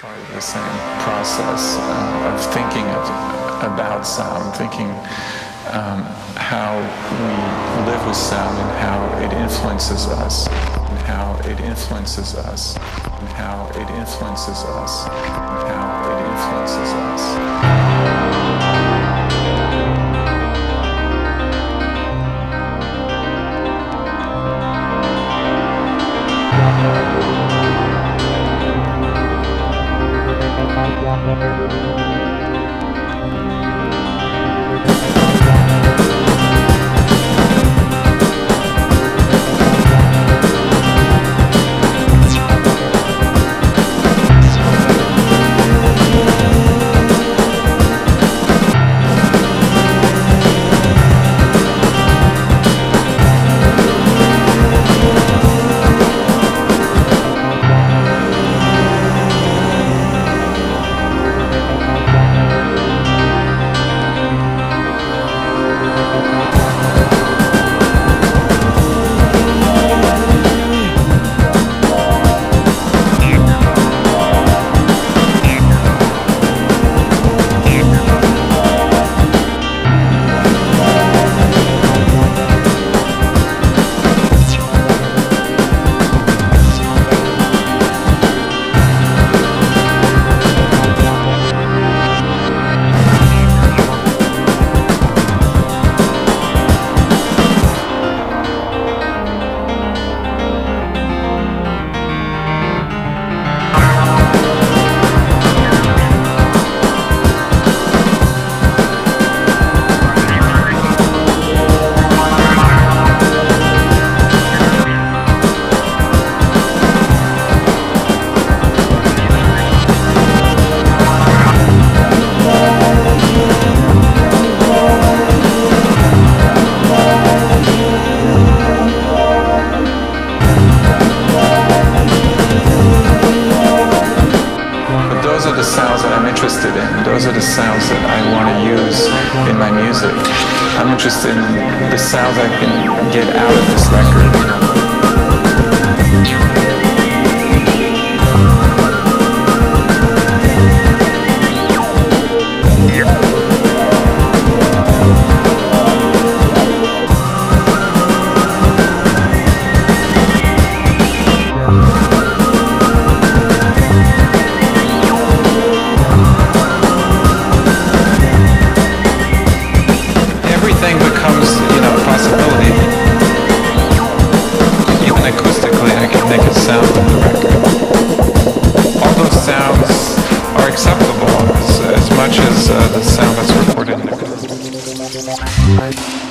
part of the same process uh, of thinking of, about sound, thinking um, how we live with sound and how it influences us, and how it influences us, and how it influences us, and how it influences us. But interested in. Those are the sounds that I want to use in my music. I'm interested in the sounds I can get out of this record. Much as uh, the sound that's recorded in the